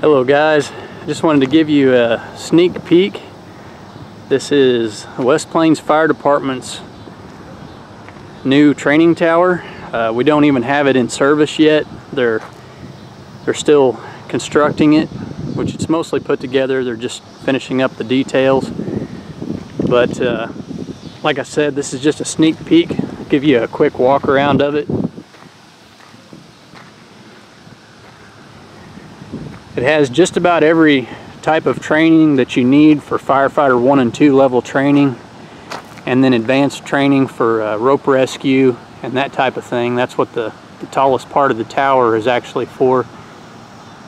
Hello guys, I just wanted to give you a sneak peek. This is West Plains Fire Department's new training tower. Uh, we don't even have it in service yet. They're they're still constructing it, which it's mostly put together. They're just finishing up the details. But uh, like I said, this is just a sneak peek. give you a quick walk around of it. It has just about every type of training that you need for firefighter 1 and 2 level training and then advanced training for uh, rope rescue and that type of thing. That's what the, the, tallest part of the tower is actually for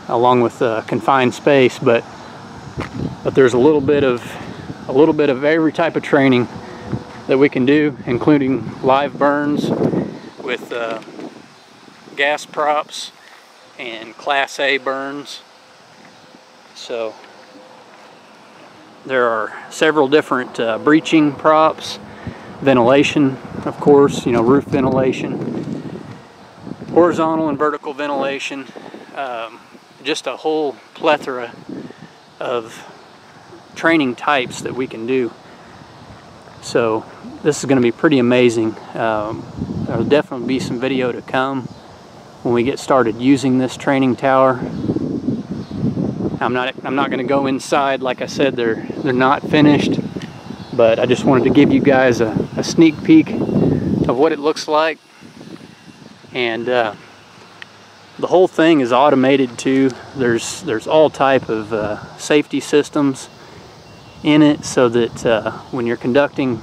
along with uh, confined space but but there's a little bit of a little bit of every type of training that we can do including live burns with uh, gas props and class A burns so there are several different uh, breaching props, ventilation, of course, you know, roof ventilation, horizontal and vertical ventilation, um, just a whole plethora of training types that we can do. So this is going to be pretty amazing. Um, there'll definitely be some video to come when we get started using this training tower. I'm not I'm not going to go inside. Like I said, they're they're not finished, but I just wanted to give you guys a, a sneak peek of what it looks like. And uh, the whole thing is automated too. There's there's all type of uh, safety systems in it, so that uh, when you're conducting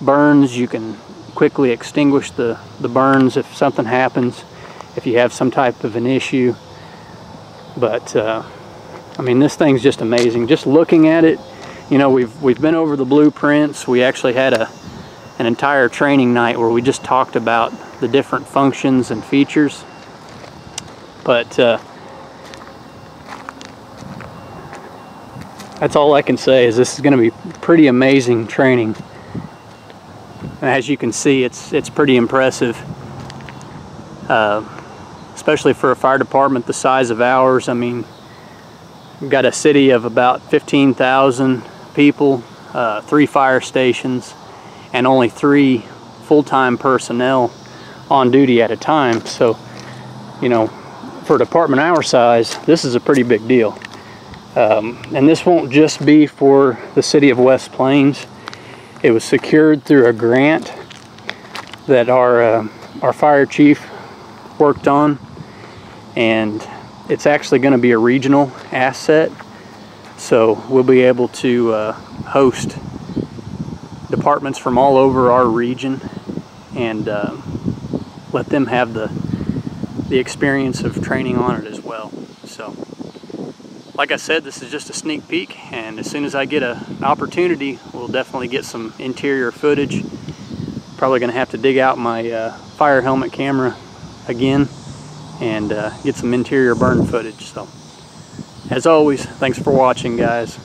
burns, you can quickly extinguish the the burns if something happens, if you have some type of an issue. But uh, I mean, this thing's just amazing. Just looking at it, you know, we've we've been over the blueprints. We actually had a an entire training night where we just talked about the different functions and features. But uh, that's all I can say is this is going to be pretty amazing training. And as you can see, it's it's pretty impressive. Uh, especially for a fire department the size of ours. I mean, We've got a city of about 15,000 people, uh, three fire stations, and only three full-time personnel on duty at a time. So, you know, for a department our size, this is a pretty big deal. Um, and this won't just be for the city of West Plains. It was secured through a grant that our, uh, our fire chief worked on. And it's actually going to be a regional asset so we'll be able to uh, host departments from all over our region and uh, let them have the the experience of training on it as well. So like I said this is just a sneak peek and as soon as I get a, an opportunity we'll definitely get some interior footage. Probably gonna have to dig out my uh, fire helmet camera again and uh, get some interior burn footage. So, as always, thanks for watching, guys.